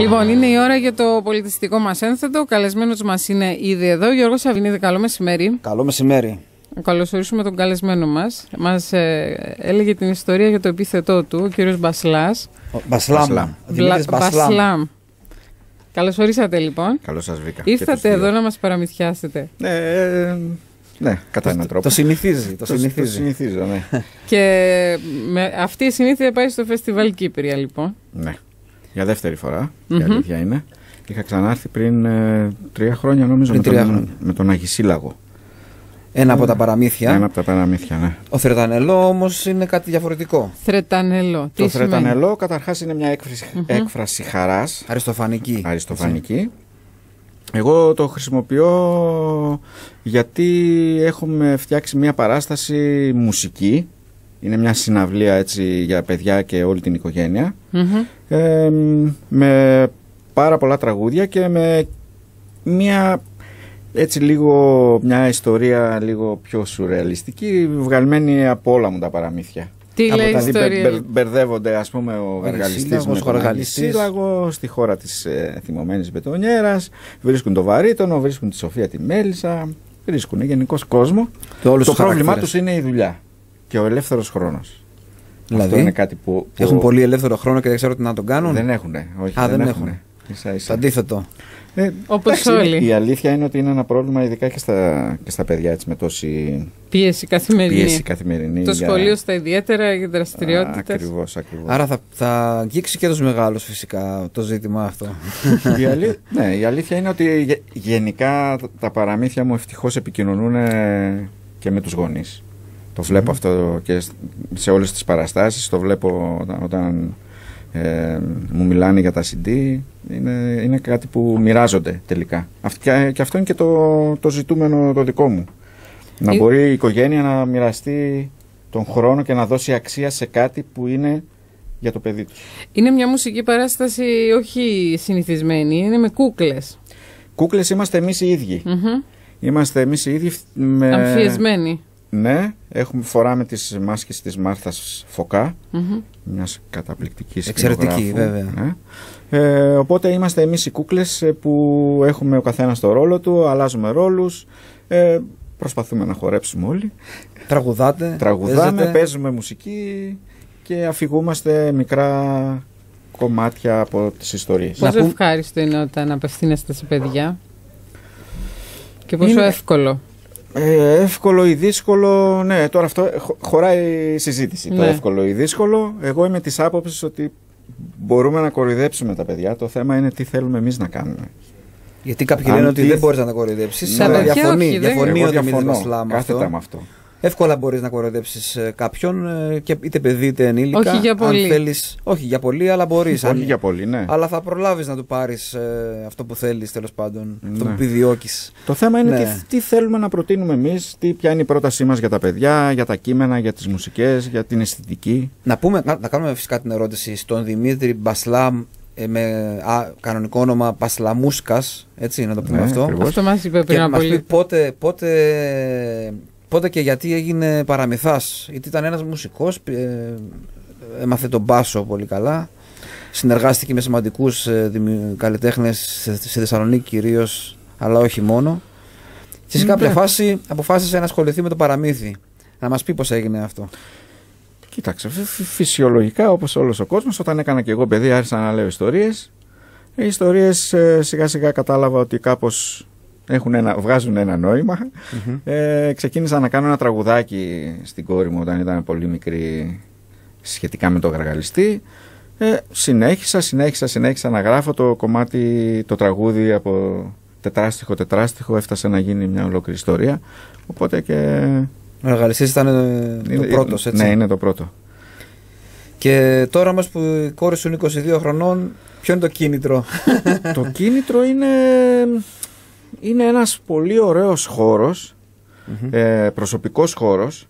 Λοιπόν, είναι η ώρα για το πολιτιστικό μας ένθετο. Ο καλεσμένος μας είναι ήδη εδώ. Γιώργος Σαββινίδη, καλό μεσημέρι. Καλό μεσημέρι. Καλωσορίσουμε τον καλεσμένο μας. Μας ε, έλεγε την ιστορία για το επίθετό του, ο κύριος Μπασλάς. Μπασλάμ. Μπασλάμ. Καλώ ορίσατε λοιπόν. Καλώς σας βρήκα. Ήρθατε εδώ να μας παραμυθιάσετε. Ναι, ε, ναι, κατά έναν τρόπο. Το συνηθίζει. Το, Το συνηθίζει. συνηθίζω, ναι. Και με αυτή η συνήθεια πάει στο φεστιβάλ Κύπρια λοιπόν. ναι. Για δεύτερη φορά, η Μμμ. αλήθεια είναι. Είχα ξανάρθει πριν ε, τρία χρόνια νομίζω Πριν με, τρία τον, χρόνια. με τον Αγισίλαγο. Ένα από τα παραμύθια. Ένα από τα παραμύθια, ναι. Ο Θρετανελό όμως είναι κάτι διαφορετικό. Θρετανελό. Τι το σημαίνει; θρετανελό καταρχάς είναι μια έκφραση, έκφραση χαράς, Αριστοφανική. αριστοφανική. Εγώ το χρησιμοποιώ γιατί έχουμε φτιάξει μια παράσταση μουσική. Είναι μια συναυλία έτσι για παιδιά και όλη την οικογένεια. Μμμ. Ε, με πάρα πολλά τραγούδια και με μια έτσι λίγο μια ιστορία λίγο πιο σουρεαλιστική βγαλμένη από όλα μου τα παραμύθια. Τι Από λέει η τα δι- ιστορία; μπερ- μπερδεύονται ας πούμε ο γαργαλιστής με Αργυσίλαγος, ο τον Γαργαλιστής. Αργυσίλαγο στη χώρα της ε, θυμωμένης μπετονιέρας βρίσκουν το βαρύτονο, βρίσκουν τη Σοφία τη Μέλισσα βρίσκουν γενικώ κόσμο Και όλους το τους πρόβλημά χαρακτήρες. τους είναι η δουλειά και ο ελεύθερος χρόνος Δηλαδή, Αυτό είναι κάτι που, που έχουν πολύ ελεύθερο χρόνο και δεν ξέρουν τι να τον κάνουν; δεν έχουνε. Όχι, Α, δεν έχουνε. έχουνε. Ίσα, Το ίσα. αντίθετο. Ε, Όπως εντάξει, είναι- όλοι. Η αλήθεια είναι ότι είναι ένα πρόβλημα ειδικά και στα, και στα παιδιά έτσι, με τόση Πίεση καθημερινή. πίεση καθημερινή. Το για- σχολείο στα ιδιαίτερα για Α, δραστηριότητες. Ακριβώς, ακριβώς. Άρα θα, θα αγγίξει και τους μεγάλους φυσικά το ζήτημα αυτό. η, αλή... ναι, η αλήθεια είναι ότι γε- γενικά τα- τα παραμύθια μου ευτυχώς επικοινωνούν ε, και με τους γονείς. Το βλέπω αυτό και σ- σε όλες τις παραστάσεις, το βλέπω όταν, όταν ε, μου μιλάνε για τα CD, είναι, είναι κάτι που μοιράζονται τελικά. Αυτ- και, και αυτό είναι και το, το ζητούμενο το δικό μου. Να Ε- μπορεί η οικογένεια να μοιραστεί τον χρόνο και να δώσει αξία σε κάτι που είναι για το παιδί τους. Είναι μια μουσική παράσταση όχι συνηθισμένη, είναι με κούκλες. Κούκλες είμαστε εμείς οι ίδιοι. Είμαστε εμείς οι ίδιοι φ- με... Αμφιεσμένη. Ναι, έχουμε, φοράμε τις μάσκες της Μάρθας Φωκά, Μμμ. μιας καταπληκτικής Εξαιρετική, σκηνογράφου, βέβαια. Ναι. Ε, οπότε είμαστε εμείς οι κούκλες ε, που έχουμε ο καθένας το ρόλο του, αλλάζουμε ρόλους, ε, προσπαθούμε να χορέψουμε όλοι, Τραγουδάτε. τραγουδάμε, παίζετε. παίζουμε μουσική και αφηγούμαστε μικρά κομμάτια από τις ιστορίες. Πόσο πούμε- ευχάριστο είναι όταν απευθύνεστε σε παιδιά. Και πόσο Είναι- εύκολο. Ε, εύκολο ή δύσκολο, ναι, τώρα αυτό χω- χωράει η συζήτηση. Το Ναι. εύκολο ή δύσκολο. Εγώ είμαι της άποψης ότι μπορούμε να κοροϊδέψουμε τα παιδιά. Το θέμα είναι τι θέλουμε εμείς να κάνουμε. Γιατί κάποιοι Αν λένε ότι τι- δεν μπορείς να τα κοροϊδέψεις. Τα αλλά παιδιά διαφωνεί. όχι, δεν- διαφωνεί Εγώ ο Δημήτρη διαφωνώ Βασιλά με κάθετα αυτό. με αυτό. Εύκολα μπορείς να κοροϊδέψεις κάποιον, ε, και είτε παιδί είτε ενήλικα. Όχι για πολύ. Αν θέλεις, όχι για πολύ, αλλά μπορείς. Όχι για πολύ, ναι. Αλλά θα προλάβεις να του πάρεις αυτό που θέλεις τέλος πάντων. Αυτό που Ναι. επιδιώκεις. Το θέμα είναι Ναι. τι, τι θέλουμε να προτείνουμε εμείς, ποια είναι η πρότασή μας για τα παιδιά, για τα κείμενα, για τις μουσικές, για την αισθητική. Να, πούμε, να, να κάνουμε φυσικά την ερώτηση στον Δημήτρη Μπασλάμ ε, με α, κανονικό όνομα Μπασλαμούσκας. Έτσι, να το πούμε Ναι, αυτό. ακριβώς. Αυτό μας είπε Και πριν από μας πει λίγο. πότε, πότε, πότε και γιατί έγινε παραμυθάς. Γιατί ήταν ένας μουσικός, ε, έμαθε τον μπάσο πολύ καλά. Συνεργάστηκε με σημαντικούς ε, δημι- καλλιτέχνες σε, στη Θεσσαλονίκη κυρίως, αλλά όχι μόνο. Και σε κάποια Ναι. φάση αποφάσισε να ασχοληθεί με το παραμύθι. Να μας πει πώς έγινε αυτό. Κοίταξε, φυ- φυ- φυσιολογικά όπως όλος ο κόσμος, όταν έκανα και εγώ παιδί άρχισα να λέω ιστορίες. Οι ιστορίες ε, σιγά σιγά κατάλαβα ότι κάπως έχουν ένα, βγάζουν ένα νόημα. Ε, ξεκίνησα να κάνω ένα τραγουδάκι στην κόρη μου όταν ήταν πολύ μικρή σχετικά με το γαργαλιστή. Ε, συνέχισα, συνέχισα, συνέχισα να γράφω το κομμάτι, το τραγούδι από τετράστιχο, τετράστιχο έφτασε να γίνει μια ολόκληρη ιστορία. Οπότε και... Ο Εργαλιστής ήταν ε, το είναι- πρώτος, έτσι; Ναι, είναι το πρώτο. Και τώρα όμως που η κόρη σου είναι 22 χρονών, ποιο είναι το κίνητρο; το κίνητρο είναι, είναι ένας πολύ ωραίος χώρος, ε, προσωπικός χώρος.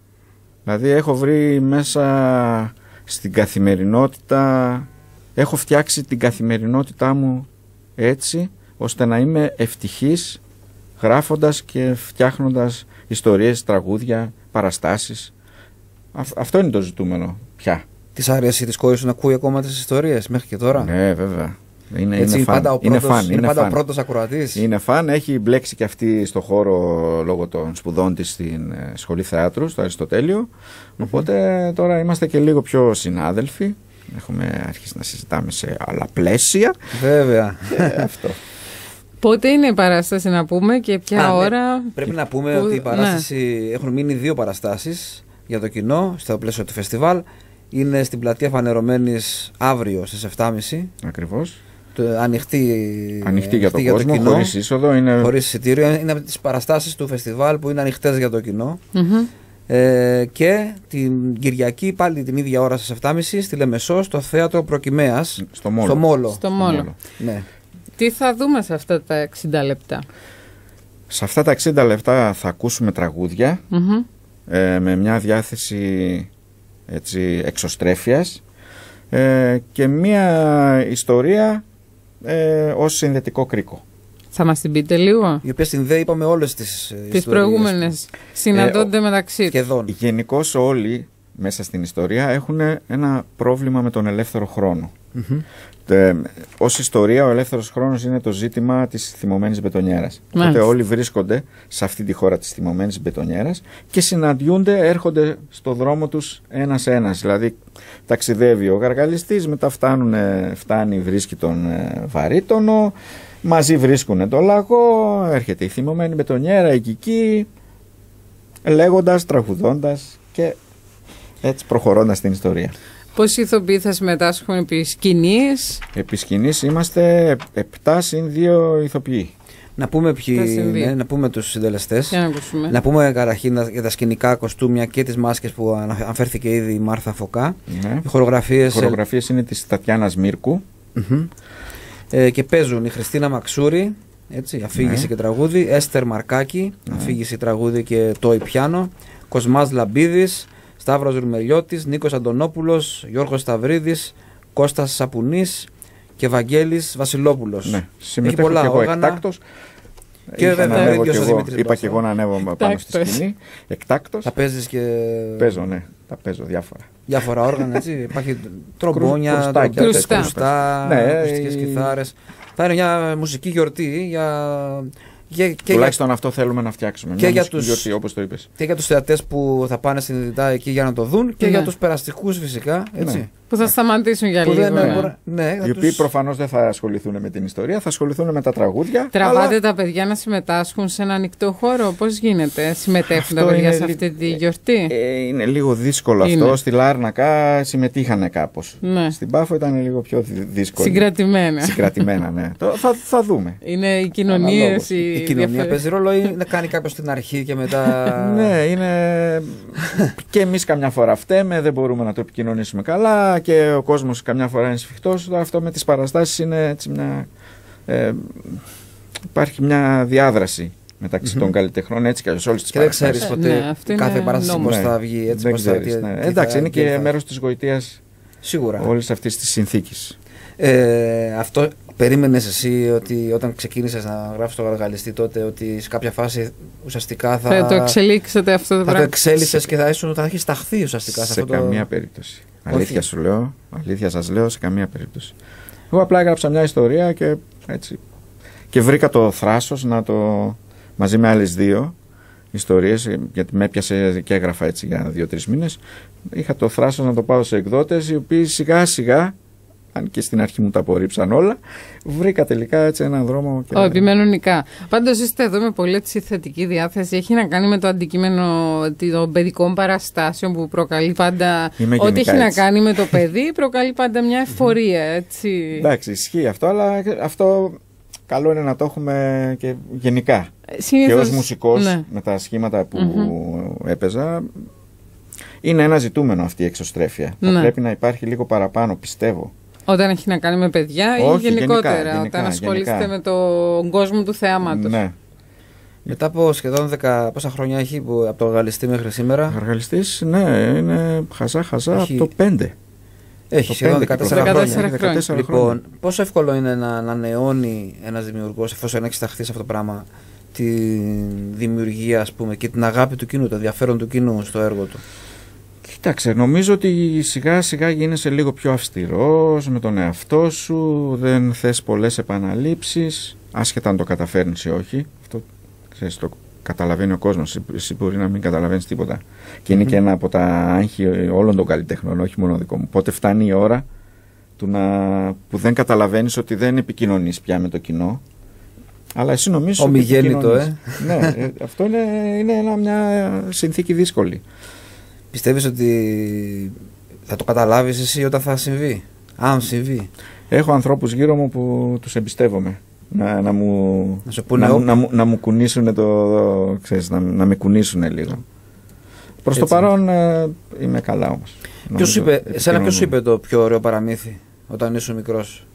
Δηλαδή έχω βρει μέσα στην καθημερινότητα, έχω φτιάξει την καθημερινότητά μου έτσι, ώστε να είμαι ευτυχής γράφοντας και φτιάχνοντας ιστορίες, τραγούδια, παραστάσεις. Αυ- αυτό είναι το ζητούμενο πια. Της αρέσει της κόρης σου να ακούει ακόμα τις ιστορίες μέχρι και τώρα; Ναι, βέβαια. Είναι, Έτσι, είναι, φαν. πάντα ο είναι πρώτος, φαν. είναι Είναι πάντα ο φαν. πρώτος ακροατής. Είναι φαν, έχει μπλέξει και αυτή στο χώρο λόγω των σπουδών της στην ε, Σχολή Θεάτρου, στο αριστοτελειο Οπότε τώρα είμαστε και λίγο πιο συνάδελφοι. Έχουμε αρχίσει να συζητάμε σε άλλα πλαίσια. Βέβαια. Ε, αυτό. Πότε είναι η παράσταση να πούμε και ποια Α, ναι. ώρα; Πρέπει να πούμε Που- ότι η ναι. παράσταση έχουν μείνει δύο παραστάσεις για το κοινό στο πλαίσιο του φεστιβάλ. Είναι στην πλατεία Φανερωμένης αύριο στις 7.30. Ακριβώς. Το- Ανοιχτή, Ανοιχτή για τον κόσμο, κοινό, χωρίς είσοδο. Είναι... χωρίς εισιτήριο. Είναι από τις παραστάσεις του φεστιβάλ που είναι ανοιχτές για το κοινό. Μμμ. Ε, και την Κυριακή πάλι την ίδια ώρα στις 7.30 στη Λεμεσό στο θέατρο Προκυμαίας Στο Μόλο. στο Μόλο. Στο Μόλο. Ναι. Τι θα δούμε σε αυτά τα 60 λεπτά; Σε αυτά τα 60 λεπτά θα ακούσουμε τραγούδια Μμμ. ε, με μια διάθεση έτσι, εξωστρέφειας ε, και μια ιστορία ε, ως συνδετικό κρίκο. Θα μας την πείτε λίγο; Η οποία συνδέει, είπαμε, όλες τις Τις ιστορίες. προηγούμενες συναντώνται μεταξύ τους. Σχεδόν. Γενικώς όλοι μέσα στην ιστορία έχουν ένα πρόβλημα με τον ελεύθερο χρόνο. Μμμ. Ε, Ω ιστορία, ο ελεύθερος χρόνος είναι το ζήτημα της θυμωμένης μπετονιέρας. Οπότε Μάλιστα. όλοι βρίσκονται σε αυτή τη χώρα της θυμωμένης μπετονιέρας και συναντιούνται, έρχονται στο δρόμο τους ένα-ένα. Δηλαδή, ταξιδεύει ο γαργαλιστής, μετά φτάνουνε- φτάνει, βρίσκει τον ε, βαρύτονο, μαζί βρίσκουν το λαγό, έρχεται η θυμωμένη μπετονιέρα, η κική, λέγοντας, τραγουδώντας και έτσι προχωρώντας την ιστορία. Πόσοι ηθοποιοί θα συμμετάσχουν επί σκηνής; Επί σκηνής είμαστε 7 συν 2 ηθοποιοί. Να πούμε ποιοι Θα συμβεί. είναι, να πούμε τους συντελεστές. Για να ακούσουμε. Να πούμε καταρχήν για τα σκηνικά κοστούμια και τις μάσκες που ανα- αναφέρθηκε ήδη η Μάρθα Φωκά. Ναι. Οι χορογραφίες Οι χορογραφίες είναι της Τατιάνας Μύρκου. Μμμ. Ε, και παίζουν η Χριστίνα Μαξούρη, έτσι, αφήγηση Ναι. και τραγούδι, Έστερ Μαρκάκη, Ναι. αφήγηση, τραγούδι και τόι πιάνο, Κοσμάς Λαμπίδης, Σταύρος Ρουμελιώτης, Νίκος Αντωνόπουλος, Γιώργος Σταυρίδης, Κώστας Σαπουνής και Βαγγέλης Βασιλόπουλος. Ναι. Συμμετέχω πολλά και εγώ όργανα. εκτάκτος. Και Είχα βέβαια να ο ανέβω ίδιος κι ο εγώ- Δημήτρης Είπα και εγώ να ανέβω πάνω στη Εκτάκτος. σκηνή. Εκτάκτος. Θα παίζεις και Παίζω, ναι. Τα παίζω διάφορα. διάφορα όργανα, έτσι. Υπάρχει τρομπόνια, κρουστάκια, τέτοια. κρουστά, Ναι, ακουστικές η- κιθάρες. Θα είναι μια μουσική γιορτή για... Και, και, για, Τουλάχιστον αυτό θέλουμε να φτιάξουμε. και Μια για μουσική τους- γιορτή, όπως το είπες. και για τους θεατές που θα πάνε συνειδητά εκεί για να το δουν και Ναι. για τους περαστικούς φυσικά, έτσι. Ναι. Που θα σταματήσουν για Που λίγο. δεν ναι. μπορεί- ναι, θα Οι οποίοι τους- προφανώς δεν θα ασχοληθούν με την ιστορία, θα ασχοληθούν με τα τραγούδια. Τραβάτε αλλά τα παιδιά να συμμετάσχουν σε ένα ανοιχτό χώρο. Πώς γίνεται, συμμετέχουν τα Αυτό παιδιά είναι σε λι- αυτή τη γιορτή; ε, είναι λίγο δύσκολο Είναι. αυτό. Στη Λάρνακα συμμετείχανε κάπως. ναι. Στην Πάφο ήταν λίγο πιο δυ- δύσκολο. Συγκρατημένα. Συγκρατημένα, ναι. Το, θα, θα δούμε. Είναι οι κοινωνίες. Αναλόγως. Η κοινωνία παίζει ρόλο ή να κάνει κάποιος στην αρχή και μετά. ναι, είναι. και εμείς καμιά φορά φταίμε, δεν μπορούμε να το επικοινωνήσουμε καλά και ο κόσμος καμιά φορά είναι σφιχτός. Αυτό με τις παραστάσεις είναι έτσι μια. Ε, υπάρχει μια διάδραση μεταξύ Μμμ. των καλλιτεχνών έτσι και σε όλες τις Και δεν παραστάσεις. ξέρεις Ε, ναι, ποτέ αυτό κάθε είναι παράσταση πώς νόμος. θα βγει. Έτσι, δεν πώς θα, ξέρεις, τι- ναι. τι θα- Εντάξει, είναι τι και θα- μέρος της γοητείας Σίγουρα. όλης αυτής της συνθήκης. Ε, αυτό περίμενες εσύ ότι όταν ξεκίνησες να γράφεις το γαργαλιστή τότε ότι σε κάποια φάση ουσιαστικά θα. Θα το εξελίξετε αυτό το θα το πράγμα. εξέλιξε και θα, ήσουν, θα έχεις σταχθεί ουσιαστικά σε, Σε αυτό το. καμία περίπτωση. Όχι. Αλήθεια σου λέω, αλήθεια σας λέω, σε καμία περίπτωση. Εγώ απλά έγραψα μια ιστορία και έτσι. Και βρήκα το θράσος να το. μαζί με άλλες δύο ιστορίες, ε, γιατί με έπιασε και έγραφα έτσι για δύο-τρεις μήνες. Είχα το θράσος να το πάω σε εκδότες, οι οποίοι σιγά σιγά, αν και στην αρχή μου τα απορρίψαν όλα, βρήκα τελικά έτσι έναν δρόμο. Και... Ω, επιμενονικά. Πάντως είστε εδώ με πολύ έτσι, θετική διάθεση. Έχει να κάνει με το αντικείμενο των παιδικών παραστάσεων που προκαλεί πάντα. Είμαι Ό,τι γενικά έχει να έτσι. κάνει με το παιδί προκαλεί πάντα μια εφορία, έτσι. Εντάξει, ισχύει αυτό, αλλά αυτό καλό είναι να το έχουμε και γενικά. Και Συνήθως, ως μουσικός ναι. με τα σχήματα που έπαιζα είναι ένα ζητούμενο αυτή η εξωστρέφεια. Θα Ναι. πρέπει να υπάρχει λίγο παραπάνω, πιστεύω. Όταν έχει να κάνει με παιδιά ή Όχι, γενικότερα, γενικά, γενικά, όταν ασχολείστε γενικά. με τον κόσμο του θεάματος. Ναι. Μετά από σχεδόν 10, πόσα χρόνια έχει που, από το γαργαλιστή μέχρι σήμερα; Αργαλιστής, ναι, είναι χαζά χαζά Έχει- από το 5. Έχει Το σχεδόν 14 πέντε χρόνια. 14 14 χρόνια. χρόνια. Λοιπόν, πόσο εύκολο είναι να ανανεώνει ένας δημιουργός εφόσον έχεις σταχθεί σε αυτό το πράγμα τη δημιουργία ας πούμε, και την αγάπη του κοινού, το ενδιαφέρον του κοινού στο έργο του; Κοίταξε, νομίζω ότι σιγά σιγά γίνεσαι λίγο πιο αυστηρός με τον εαυτό σου, δεν θες πολλές επαναλήψεις, άσχετα αν το καταφέρνεις ή όχι. Αυτό ξέρεις, το καταλαβαίνει ο κόσμος, εσύ μπορεί να μην καταλαβαίνεις τίποτα. Και είναι και ένα από τα άγχη όλων των καλλιτέχνων, όχι μόνο δικό μου. Πότε φτάνει η ώρα του να, που δεν καταλαβαίνεις ότι δεν επικοινωνείς πια με το κοινό, αλλά εσύ νομίζεις ότι Ομιγέννητο, ε. ναι, ε, αυτό είναι, είναι ένα, μια συνθήκη δύσκολη. Πιστεύεις ότι θα το καταλάβεις εσύ όταν θα συμβεί; Αν συμβεί. Έχω ανθρώπους γύρω μου που τους εμπιστεύομαι. Να, να, μου, Να σου πούνε να, μου- όπ. να, μου- να μου κουνήσουν το, το- ξέρεις, να, να με κουνήσουν λίγο. Προς το Έτσι. παρόν ε, είμαι καλά όμως. Ποιος σου Νομίζω είπε, εσένα ποιος σου επικοινωνούμε. είπε το πιο ωραίο παραμύθι όταν ήσουν μικρός;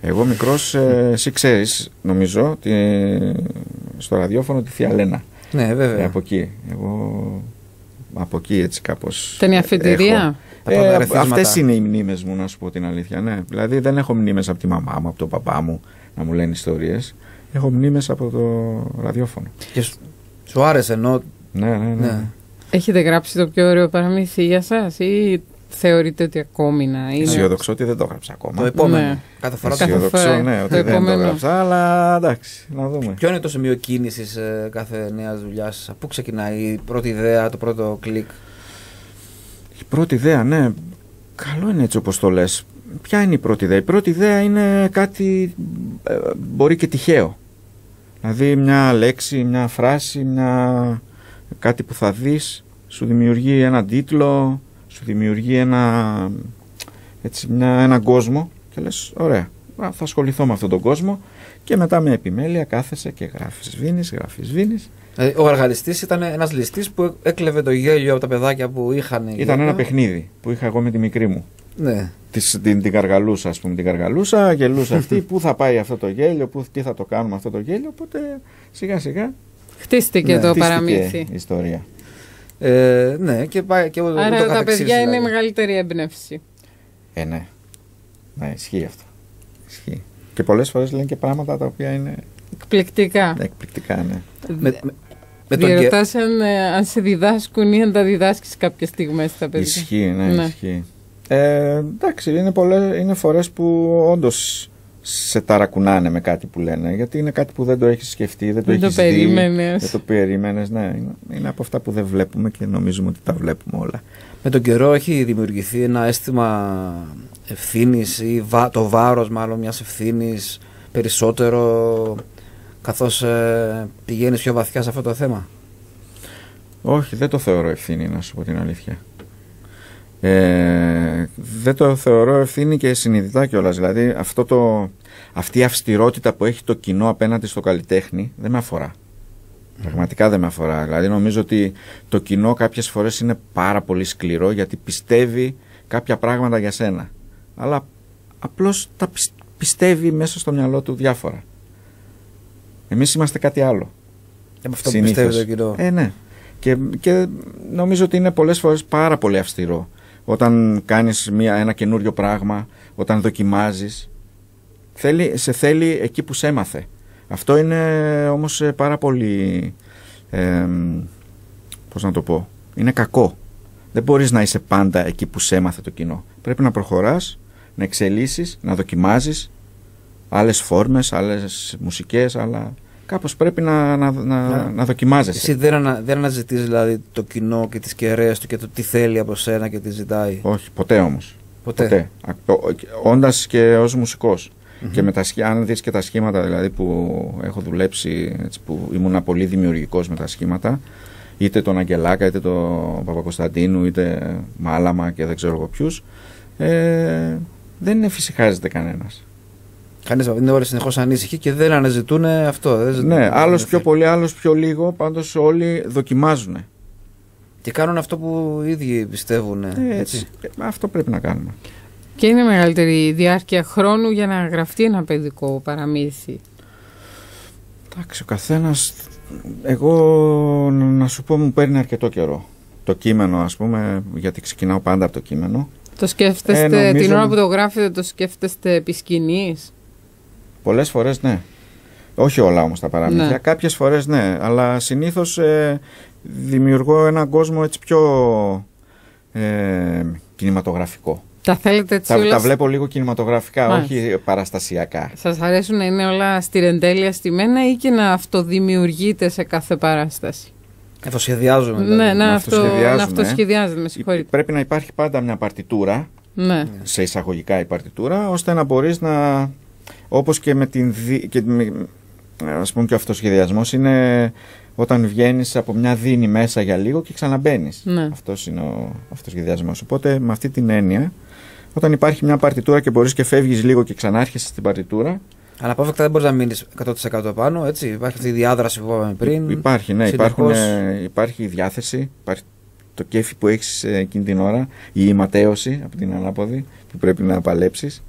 Εγώ μικρός, ε, εσύ ξέρεις, νομίζω, ότι, στο ραδιόφωνο τη Θεία Λένα. Ναι, Ε, βέβαια. από εκεί. Εγώ από εκεί έτσι κάπως Ήταν η έχω. αφετηρία. Τα πρώτα Ε, ρεθίσματα. αυτές είναι οι μνήμες μου να σου πω την αλήθεια ναι. Δηλαδή δεν έχω μνήμες από τη μαμά μου, από τον παπά μου να μου λένε ιστορίες Έχω μνήμες από το ραδιόφωνο Και σου, σου άρεσε ενώ. Ναι, ναι, ναι, Ναι. Έχετε γράψει το πιο ωραίο παραμύθι για σας ή θεωρείτε ότι ακόμη να είναι; Αισιοδοξώ ότι δεν το έγραψα ακόμα Το επόμενο. Ναι. Κάθε φορά. Κάθε το- Αισιοδοξώ φορά. ναι, Το ότι δεν το επόμενο. έγραψα Αλλά εντάξει, να δούμε Ποιο είναι το σημείο κίνησης κάθε νέα δουλειάς, Πού ξεκινάει η πρώτη ιδέα, το πρώτο κλικ; Η πρώτη ιδέα, ναι, καλό είναι έτσι όπως το λες. Ποια είναι η πρώτη ιδέα; Η πρώτη ιδέα είναι κάτι ε, μπορεί και τυχαίο. Δηλαδή μια λέξη, μια φράση, μια... κάτι που θα δεις, σου δημιουργεί έναν τίτλο, σου δημιουργεί ένα, έτσι, μια, έναν κόσμο και λες ωραία, α, θα ασχοληθώ με αυτόν τον κόσμο και μετά με επιμέλεια κάθεσαι και γράφεις, σβήνεις, γράφεις, σβήνεις. Ε, Ο αργαλιστής ήταν ένας ληστής που έκλεβε το γέλιο από τα παιδάκια που είχαν. Ήταν γέλιο. ένα παιχνίδι που είχα εγώ με τη μικρή μου. Ναι. της, την, την καργαλούσα, ας πούμε, την καργαλούσα, γελούσε αυτή, πού θα πάει αυτό το γέλιο, πού, τι θα το κάνουμε αυτό το γέλιο, οπότε σιγά σιγά Χτίστηκε Ναι, το χτίστηκε παραμύθι. η ιστορία. Ε, ναι, και πάει και ούτω Άρα τα καθεξής, παιδιά είναι η δηλαδή. μεγαλύτερη έμπνευση. Ε, ναι. Ναι, ισχύει αυτό. Ισχύει. Και πολλές φορές λένε και πράγματα τα οποία είναι Εκπληκτικά. εκπληκτικά, ναι. Με, με, με τον κε- Διερωτάς αν, ε, αν σε διδάσκουν ή αν τα διδάσκεις κάποιες στιγμές τα παιδιά. Ισχύει, ναι, Ναι. ισχύει. Ε, εντάξει, είναι, πολλές, είναι φορές που όντως σε ταρακουνάνε με κάτι που λένε, γιατί είναι κάτι που δεν το έχεις σκεφτεί, δεν το Δεν το έχεις δει. περίμενες. Δεν το περίμενες, ναι. Είναι, είναι από αυτά που δεν βλέπουμε και νομίζουμε ότι τα βλέπουμε όλα. με τον καιρό έχει δημιουργηθεί ένα αίσθημα ευθύνης ή βα- το βάρος μάλλον μιας ευθύνης περισσότερο καθώς ε, πηγαίνεις πιο βαθιά σε αυτό το θέμα; Όχι, δεν το θεωρώ ευθύνη, να σου πω την αλήθεια. Ε, δεν το θεωρώ ευθύνη και συνειδητά κιόλας. Δηλαδή, αυτό το, αυτή η αυστηρότητα που έχει το κοινό απέναντι στο καλλιτέχνη δεν με αφορά. Πραγματικά δεν με αφορά. Δηλαδή, νομίζω ότι το κοινό κάποιες φορές είναι πάρα πολύ σκληρό γιατί πιστεύει κάποια πράγματα για σένα. Αλλά απλώς τα πισ- πιστεύει μέσα στο μυαλό του διάφορα. Εμείς είμαστε κάτι άλλο. Και με αυτό που Συνήθως. πιστεύει το κοινό. Ε, ναι. Και, και νομίζω ότι είναι πολλές φορές πάρα πολύ αυστηρό. Όταν κάνεις μια, ένα καινούριο πράγμα, όταν δοκιμάζεις, θέλει, σε θέλει εκεί που σε έμαθε. Αυτό είναι όμως ε, πάρα πολύ, ε, πώς να το πω, είναι κακό. Δεν μπορείς να είσαι πάντα εκεί που σε έμαθε το κοινό. Πρέπει να προχωράς, να εξελίσσεις, να δοκιμάζεις άλλες φόρμες, άλλες μουσικές, αλλά κάπως πρέπει να, να, να, Να- να δοκιμάζεσαι. Εσύ δεν, ανα, δεν αναζητείς δηλαδή το κοινό και τις κεραίες του και το τι θέλει από σένα και τι ζητάει; Όχι, ποτέ όμως. Ποτέ. Ποτέ. Όντας και ως μουσικος Και με τα, σχ- αν δεις και τα σχήματα δηλαδή που έχω δουλέψει, έτσι, που ήμουν πολύ δημιουργικός με τα σχήματα, είτε τον Αγγελάκα, είτε τον Παπακοσταντίνου, είτε Μάλαμα και δεν ξέρω εγώ ποιους, ε, δεν εφησυχάζεται κανένας. Κανείς είναι όλοι συνεχώς ανήσυχοι και δεν αναζητούν αυτό. Δεν ζητούν- Ναι, άλλος δεν πιο θέλουν. πολύ, άλλος πιο λίγο, πάντως όλοι δοκιμάζουν. Και κάνουν αυτό που οι ίδιοι πιστεύουν. Ε, έτσι. έτσι. Ε, Αυτό πρέπει να κάνουμε. Και είναι μεγαλύτερη η διάρκεια χρόνου για να γραφτεί ένα παιδικό παραμύθι. Εντάξει, ο καθένας, εγώ να σου πω μου παίρνει αρκετό καιρό. Το κείμενο ας πούμε, γιατί ξεκινάω πάντα από το κείμενο. Το σκέφτεστε Ε, νομίζω- την ώρα που το γράφετε, το σκέφτεστε επί σκηνής; Πολλές φορές ναι. Όχι όλα όμως τα παραμύθια. Ναι. Κάποιες φορές ναι. Αλλά συνήθως ε, δημιουργώ έναν κόσμο έτσι πιο ε, κινηματογραφικό. Τα θέλετε έτσι Τα, όλα... τα βλέπω λίγο κινηματογραφικά, Μάλιστα. όχι παραστασιακά. Σας αρέσουν να είναι όλα στη ρεντέλια στημένα ή και να αυτοδημιουργείτε σε κάθε παράσταση; Αυτοσχεδιάζουμε. δηλαδή. ναι, να, να αυτο, αυτοσχεδιάζουμε, να ε. αυτοσχεδιάζετε, με συγχωρείτε. Πρέπει να υπάρχει πάντα μια παρτιτούρα, Ναι. σε εισαγωγικά η παρτιτούρα, ώστε να μπορείς να, όπως και με την, δι- και με, ας πούμε και ο αυτοσχεδιασμός είναι όταν βγαίνεις από μια δίνη μέσα για λίγο και ξαναμπαίνεις. Ναι. Αυτός είναι ο αυτοσχεδιασμός. Οπότε με αυτή την έννοια, όταν υπάρχει μια παρτιτούρα και μπορείς και φεύγεις λίγο και ξανάρχεσαι στην παρτιτούρα, Αναπόφευκτα δεν μπορείς να μείνεις 100% πάνω. Έτσι. Υπάρχει αυτή η διάδραση που είπαμε πριν. Υπάρχει, ναι, Συνεχώς. υπάρχουν, ε, υπάρχει η διάθεση, υπάρχει το κέφι που έχεις ε, εκείνη την ώρα, η ηματέωση από την ανάποδη που πρέπει να παλέψεις.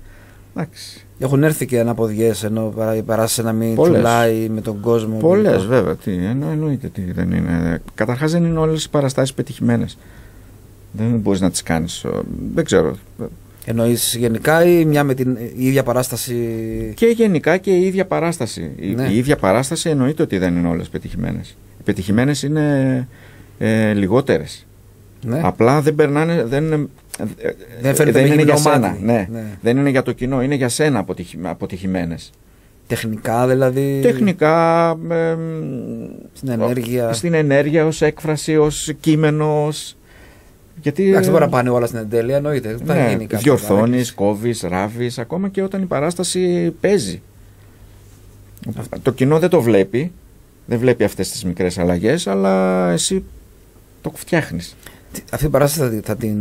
Εντάξει. Έχουν έρθει και αναποδιές ενώ παρά- η παράσταση να μην Πολλές. τσουλάει με τον κόσμο. Πολλές, κλπ. βέβαια. Τι, εννο, εννοείται τι δεν είναι. Καταρχάς δεν είναι όλες οι παραστάσεις πετυχημένες. Δεν μπορείς να τις κάνεις. Δεν ξέρω. Εννοείς γενικά ή μια με την η ίδια παράσταση; Και γενικά και η ίδια παράσταση. Η, Ναι. η ίδια παράσταση εννοείται ότι δεν είναι όλες πετυχημένες. Οι πετυχημένες είναι ε, λιγότερες. Ναι. Απλά δεν περνάνε. Δεν, είναι- ε, Δεν φαίνεται δεν με είναι για γυμνό σένα. μάτι. Ναι. Ναι. Δεν είναι για το κοινό, είναι για σένα αποτυχη, αποτυχημένες. Τεχνικά δηλαδή. Τεχνικά, ε, Στην ενέργεια. στην ενέργεια, ως έκφραση, ως κείμενο, ως... Γιατί Εντάξει, δεν μπορεί να πάνε όλα στην εντέλεια, εννοείται. Θα ναι, γίνει κάποια διορθώνεις, παράκληση. κόβεις, ράβεις, ακόμα και όταν η παράσταση παίζει. Το κοινό δεν το βλέπει, δεν βλέπει αυτές τις μικρές αλλαγές, αλλά εσύ το φτιάχνεις. Τι- Αυτή η παράσταση θα, τη- θα την.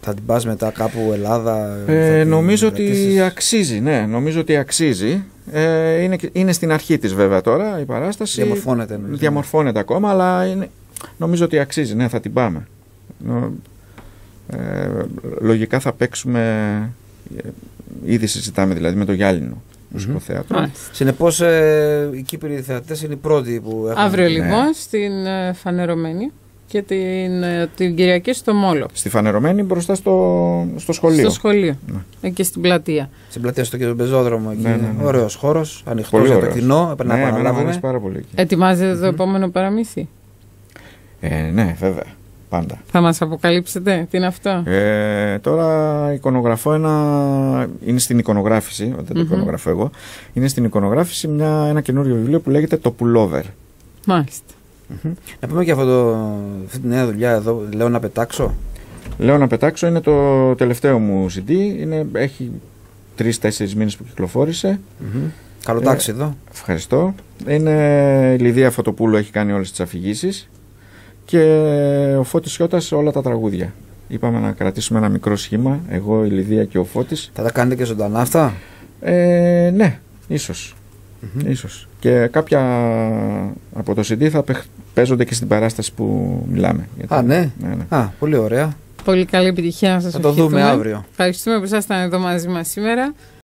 Θα την πας μετά κάπου Ελλάδα. θα Ε, την νομίζω ότι κρατήσεις; αξίζει, ναι, νομίζω ότι αξίζει. Ε, είναι, και- είναι στην αρχή της βέβαια τώρα η παράσταση. Διαμορφώνεται, νομίζω. Διαμορφώνεται ακόμα, αλλά είναι, νομίζω ότι αξίζει, ναι, θα την πάμε. Νο- ε, λογικά θα παίξουμε, ε, ήδη συζητάμε δηλαδή με το Γιάλινο Μουσικό Θέατρο. Μάλιστα. Συνεπώς, ε, οι Κύπροι θεατές είναι οι πρώτοι που έχουν. Αύριο Ναι. λοιπόν στην ε, Φανερωμένη και την, ε, την Κυριακή στο Μόλο. Στη φανερωμένη μπροστά στο, στο σχολείο. Στο σχολείο. Ναι. Εκεί στην πλατεία. Στην πλατεία στο κύριο Πεζόδρομο. Εκεί. Ναι, ναι, ναι. Ωραίος χώρος, ανοιχτός Πολύ για το ωραίος. κοινό. Πρέπει να ναι, εμένα μου επαναλάβουμε. αρέσει πάρα πολύ εκεί. Ετοιμάζετε το επόμενο παραμύθι; Ε, ναι, βέβαια. Πάντα. Θα μας αποκαλύψετε; Τι είναι αυτό; Ε, τώρα εικονογραφώ ένα. Είναι στην εικονογράφηση, δεν το Μμμ. εικονογραφώ εγώ. Είναι στην εικονογράφηση μια, ένα καινούριο βιβλίο που λέγεται Το Pullover. Μάλιστα. Μμμ. Να πούμε και αυτό το, αυτή τη νέα δουλειά εδώ. Λέω να πετάξω. Λέω να πετάξω, είναι το τελευταίο μου CD. Είναι, έχει τρει-τέσσερι μήνες που κυκλοφόρησε. Μμμ. Καλό τάξη εδώ. Ευχαριστώ. Είναι η Λιδία Φωτοπούλου έχει κάνει όλες τις αφηγήσεις και ο Φώτης Σιώτας όλα τα τραγούδια. Είπαμε να κρατήσουμε ένα μικρό σχήμα, εγώ, η Λιδία και ο Φώτης. Θα τα κάνετε και ζωντανά αυτά; Ε, ναι, ίσως. Μμμ. ίσως. Και κάποια από το CD θα παιχ- παίζονται και στην παράσταση που μιλάμε. Γιατί- Α, ναι. ναι, ναι. Α, πολύ ωραία. Πολύ καλή επιτυχία να σας Θα το δούμε ευχηθούμε. αύριο. Ευχαριστούμε που ήσασταν εδώ μαζί μας σήμερα.